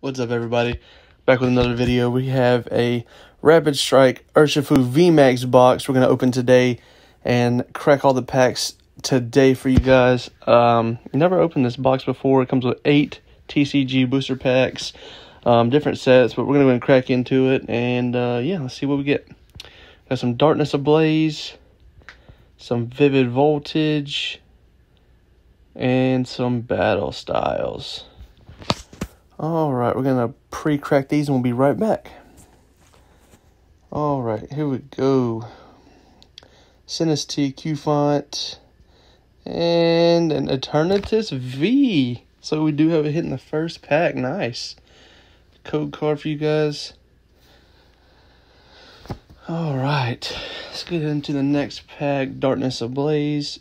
What's up, everybody? Back with another video. We have a Rapid Strike Urshifu VMAX box we're going to open today and crack all the packs today for you guys. Um, never opened this box before. It comes with eight TCG booster packs, um, different sets, but we're going to go and crack into it. And uh, yeah, let's see what we get. Got some Darkness Ablaze, some Vivid Voltage, and some Battle Styles. All right, we're to pre-crack these and we'll be right back. All right, here we go. Sinistea Cufant and an Eternatus V. So we do have a hit in the first pack. Nice. Code card for you guys. All right, let's get into the next pack. Darkness Ablaze.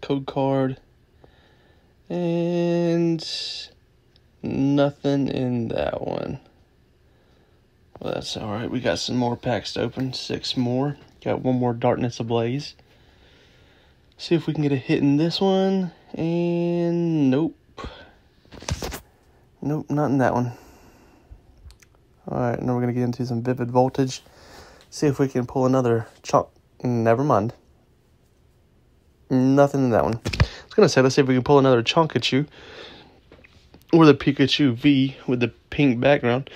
Code card. And Nothing in that one. Well, that's all right. We got some more packs to open. Six more. Got one more Darkness Ablaze. See if we can get a hit in this one. And nope. Nope, not in that one. Alright, now we're going to get into some Vivid Voltage. See if we can pull another chalk. Never mind. Nothing in that one. I was going to say, let's see if we can pull another Chonkachu or the Pikachu V with the pink background.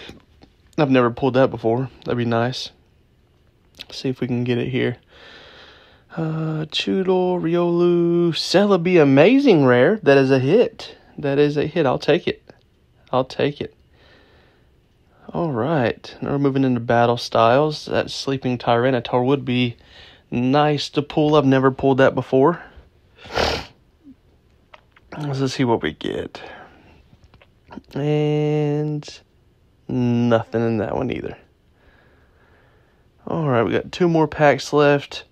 I've never pulled that before. That'd be nice. see if we can get it here. Uh, Chewtle, Riolu, Celebi, amazing rare. That is a hit. That is a hit. I'll take it. I'll take it. All right. Now we're moving into battle styles. That Sleeping Tyranitar would be nice to pull. I've never pulled that before. Let's see what we get. And nothing in that one either. All right, we got two more packs left.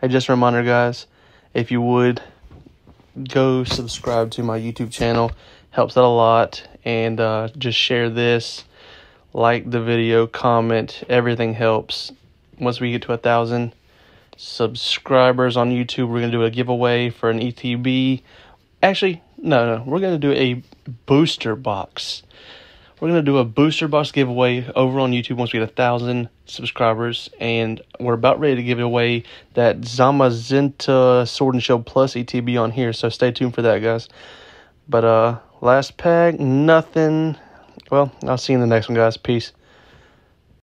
I just reminder, guys, if you would go subscribe to my YouTube channel, helps out a lot, and uh, just share this, like the video, comment, everything helps. Once we get to a thousand subscribers on YouTube, we're gonna do a giveaway for an ETB. Actually, no, no, we're gonna do a booster box. We're gonna do a booster box giveaway over on YouTube once we get a thousand subscribers, and we're about ready to give away that Zamazenta Sword and Shield Plus ETB on here. So stay tuned for that, guys. But uh, last pack, nothing. Well, I'll see you in the next one, guys. Peace.